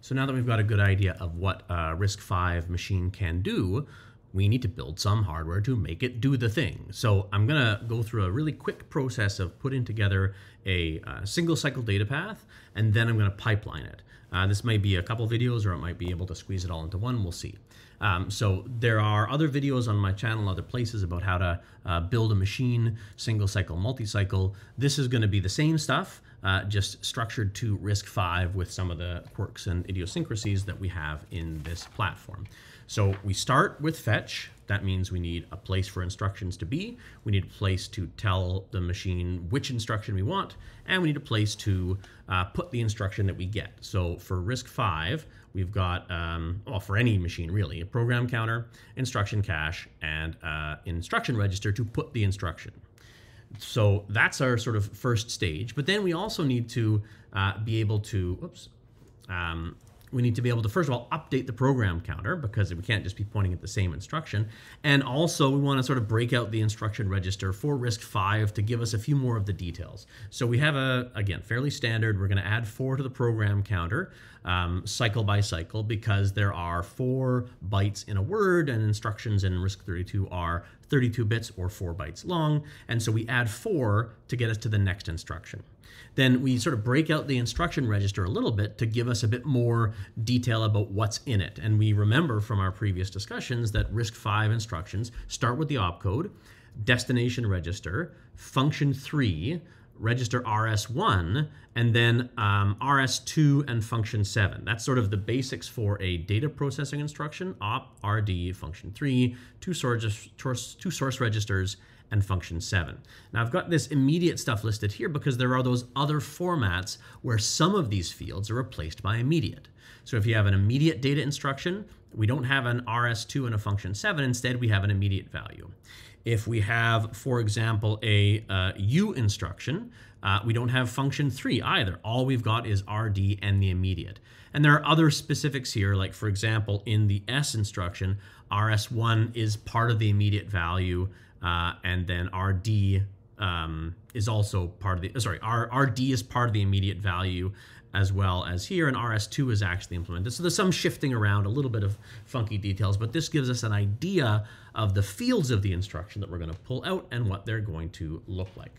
So now that we've got a good idea of what a RISC-V machine can do, we need to build some hardware to make it do the thing. So I'm going to go through a really quick process of putting together a, uh, single cycle data path, and then I'm going to pipeline it. Uh, this might be a couple videos or it might be able to squeeze it all into one. We'll see. Um, so there are other videos on my channel, other places about how to uh, build a machine, single cycle, multi-cycle. This is going to be the same stuff, uh, just structured to RISC-V with some of the quirks and idiosyncrasies that we have in this platform. So we start with fetch. That means we need a place for instructions to be. We need a place to tell the machine which instruction we want, and we need a place to uh, put the instruction that we get. So for RISC-V, we've got, um, well, for any machine really, a program counter, instruction cache, and uh, instruction register to put the instruction. So that's our sort of first stage. But then we also need to uh, be able to, oops, um, we need to be able to, first of all, update the program counter because we can't just be pointing at the same instruction. And also, we want to sort of break out the instruction register for RISC-V to give us a few more of the details. So we have a, again, fairly standard. We're going to add four to the program counter um, cycle by cycle because there are four bytes in a word and instructions in RISC-32 are 32 bits or four bytes long. And so we add four to get us to the next instruction. Then we sort of break out the instruction register a little bit to give us a bit more detail about what's in it. And we remember from our previous discussions that RISC-V instructions start with the opcode, destination register, function 3, register RS1, and then um, RS2 and function 7. That's sort of the basics for a data processing instruction, op, RD, function 3, two source, two source registers, and function 7. Now I've got this immediate stuff listed here because there are those other formats where some of these fields are replaced by immediate. So if you have an immediate data instruction, we don't have an RS2 and a function 7, instead we have an immediate value. If we have, for example, a uh, U instruction, uh, we don't have function 3 either. All we've got is RD and the immediate. And there are other specifics here, like for example, in the S instruction, RS1 is part of the immediate value, uh, and then RD um, is also part of the, sorry, R, RD is part of the immediate value as well as here, and RS2 is actually implemented. So there's some shifting around, a little bit of funky details, but this gives us an idea of the fields of the instruction that we're going to pull out and what they're going to look like.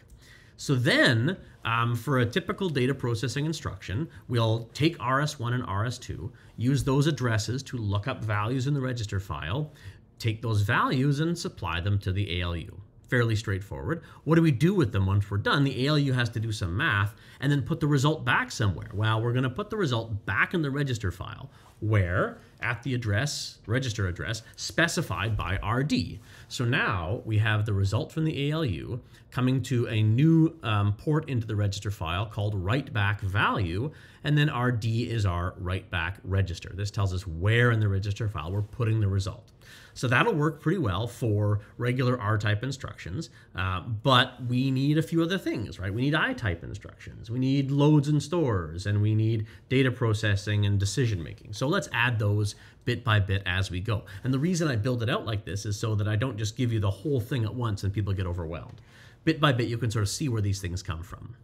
So then, um, for a typical data processing instruction, we'll take RS1 and RS2, use those addresses to look up values in the register file, take those values and supply them to the ALU. Fairly straightforward. What do we do with them once we're done? The ALU has to do some math and then put the result back somewhere. Well, we're going to put the result back in the register file where at the address, register address, specified by RD. So now we have the result from the ALU coming to a new um, port into the register file called write back value, and then RD is our write back register. This tells us where in the register file we're putting the result. So that'll work pretty well for regular R-type instructions, uh, but we need a few other things, right? We need I-type instructions, we need loads and stores, and we need data processing and decision making. So let's add those bit by bit as we go. And the reason I build it out like this is so that I don't just give you the whole thing at once and people get overwhelmed. Bit by bit, you can sort of see where these things come from.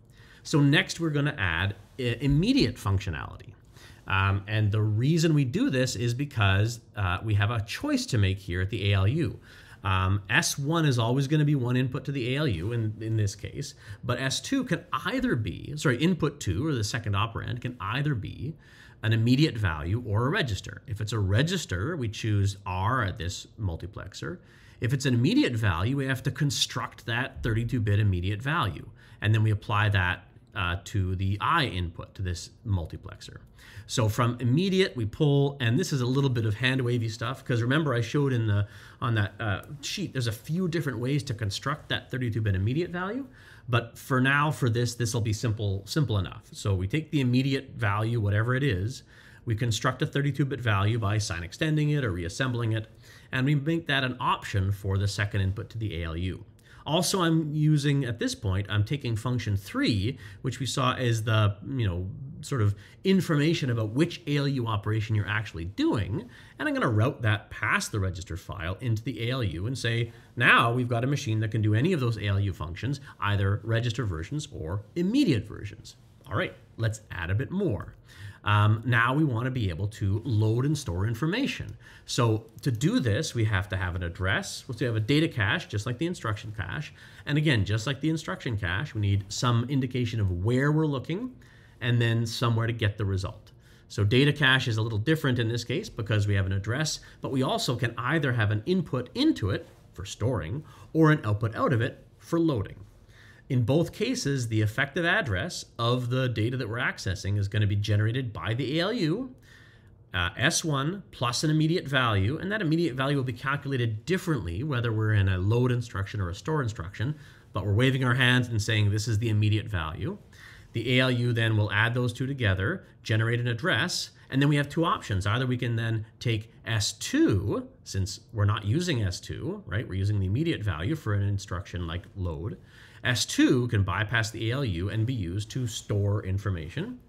So next, we're going to add uh, immediate functionality. Um, and the reason we do this is because uh, we have a choice to make here at the ALU. Um, S1 is always going to be one input to the ALU in, in this case, but S2 can either be, sorry, input 2 or the second operand can either be an immediate value or a register. If it's a register, we choose R at this multiplexer. If it's an immediate value, we have to construct that 32-bit immediate value, and then we apply that uh, to the I input to this multiplexer. So from immediate, we pull, and this is a little bit of hand wavy stuff because remember I showed in the on that uh, sheet, there's a few different ways to construct that 32-bit immediate value. But for now, for this, this will be simple, simple enough. So we take the immediate value, whatever it is, we construct a 32-bit value by sign extending it or reassembling it, and we make that an option for the second input to the ALU. Also, I'm using, at this point, I'm taking function 3, which we saw as the, you know, sort of information about which ALU operation you're actually doing, and I'm going to route that past the register file into the ALU and say, now we've got a machine that can do any of those ALU functions, either register versions or immediate versions. All right, let's add a bit more. um, now we want to be able to load and store information. So to do this, we have to have an address. We have a data cache, just like the instruction cache. And again, just like the instruction cache, we need some indication of where we're looking and then somewhere to get the result. So data cache is a little different in this case because we have an address, but we also can either have an input into it for storing or an output out of it for loading. In both cases, the effective address of the data that we're accessing is going to be generated by the ALU, uh, S1 plus an immediate value, and that immediate value will be calculated differently whether we're in a load instruction or a store instruction, but we're waving our hands and saying this is the immediate value. The ALU then will add those two together, generate an address, and then we have two options. Either we can then take S2, since we're not using S2, right? We're using the immediate value for an instruction like load. S2 can bypass the ALU and be used to store information,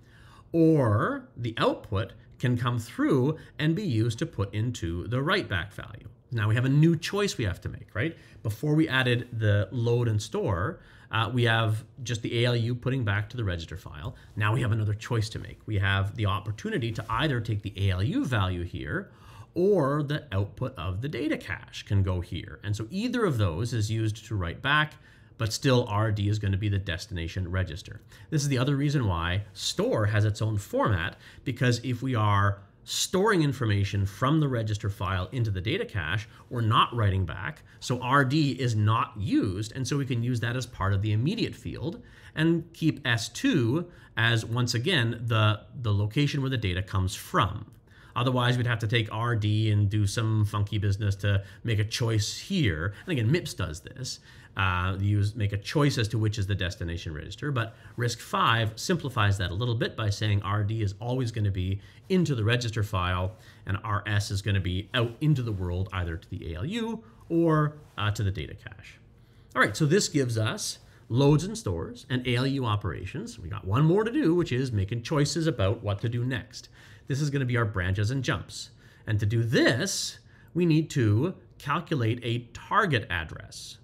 or the output can come through and be used to put into the write back value. Now we have a new choice we have to make, right? Before we added the load and store, uh, we have just the ALU putting back to the register file. Now we have another choice to make. We have the opportunity to either take the ALU value here or the output of the data cache can go here. And so either of those is used to write back, but still RD is going to be the destination register. This is the other reason why store has its own format, because if we are storing information from the register file into the data cache, we're not writing back. So RD is not used. And so we can use that as part of the immediate field and keep S2 as, once again, the, the location where the data comes from. Otherwise, we'd have to take RD and do some funky business to make a choice here. And again, MIPS does this. Uh, make a choice as to which is the destination register. But RISC-V simplifies that a little bit by saying RD is always going to be into the register file, and RS is going to be out into the world, either to the ALU or uh, to the data cache. All right, so this gives us loads and stores and ALU operations. We got one more to do, which is making choices about what to do next. This is going to be our branches and jumps. And to do this, we need to calculate a target address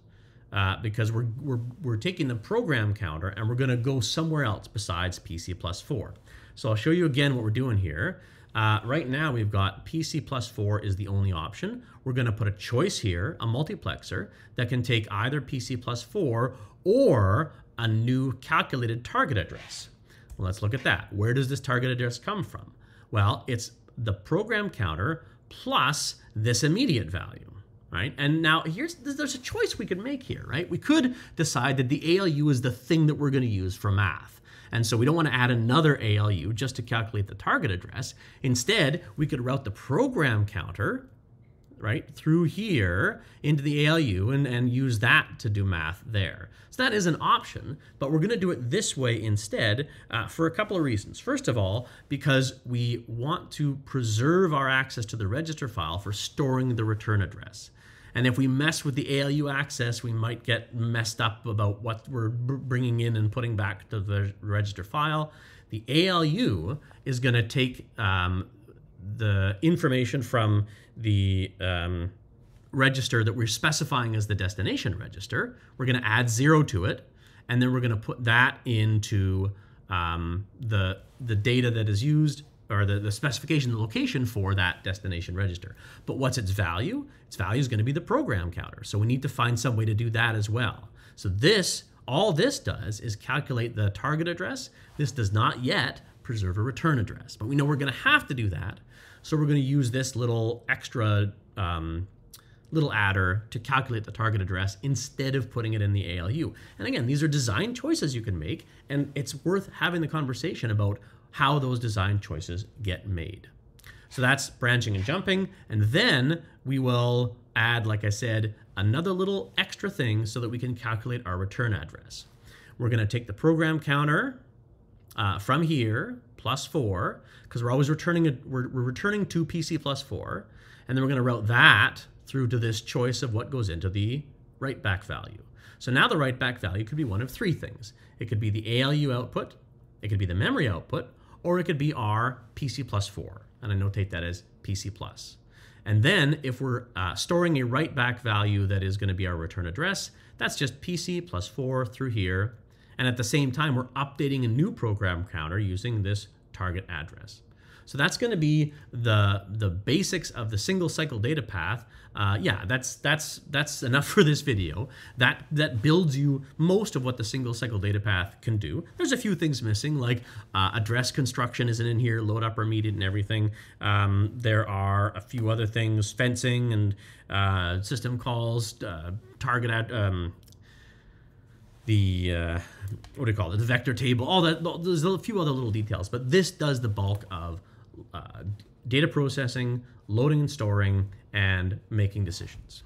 uh, because we're, we're, we're taking the program counter and we're going to go somewhere else besides PC plus 4. So I'll show you again what we're doing here. Uh, right now we've got PC plus 4 is the only option. We're going to put a choice here, a multiplexer, that can take either PC plus 4 or a new calculated target address. Well, let's look at that. Where does this target address come from? Well, it's the program counter plus this immediate value right? And now here's there's a choice we could make here, right? We could decide that the ALU is the thing that we're going to use for math. And so we don't want to add another ALU just to calculate the target address. Instead, we could route the program counter right, through here into the ALU and, and use that to do math there. So that is an option, but we're going to do it this way instead uh, for a couple of reasons. First of all, because we want to preserve our access to the register file for storing the return address. And if we mess with the ALU access, we might get messed up about what we're bringing in and putting back to the register file. The ALU is going to take um, the information from the um, register that we're specifying as the destination register. We're going to add zero to it, and then we're going to put that into um, the the data that is used or the, the specification, the location for that destination register. But what's its value? Its value is going to be the program counter. So we need to find some way to do that as well. So this, all this does is calculate the target address. This does not yet preserve a return address, but we know we're going to have to do that. So we're going to use this little extra um, little adder to calculate the target address instead of putting it in the ALU. And again, these are design choices you can make, and it's worth having the conversation about how those design choices get made. So that's branching and jumping. And then we will add, like I said, another little extra thing so that we can calculate our return address. We're going to take the program counter uh, from here, plus 4, because we're always returning, a, we're, we're returning to PC plus 4. And then we're going to route that through to this choice of what goes into the write back value. So now the write back value could be one of three things. It could be the ALU output, it could be the memory output, or it could be our PC plus 4. And I notate that as PC plus. And then if we're uh, storing a write back value that is going to be our return address, that's just PC plus 4 through here. And at the same time, we're updating a new program counter using this target address. So that's going to be the the basics of the single cycle data path. Uh, yeah, that's that's that's enough for this video. That that builds you most of what the single cycle data path can do. There's a few things missing, like uh, address construction isn't in here, load upper immediate and everything. Um, there are a few other things, fencing and uh, system calls, uh, target at um, the uh, what do you call it? The vector table, all that. There's a few other little details, but this does the bulk of uh, data processing, loading and storing, and making decisions.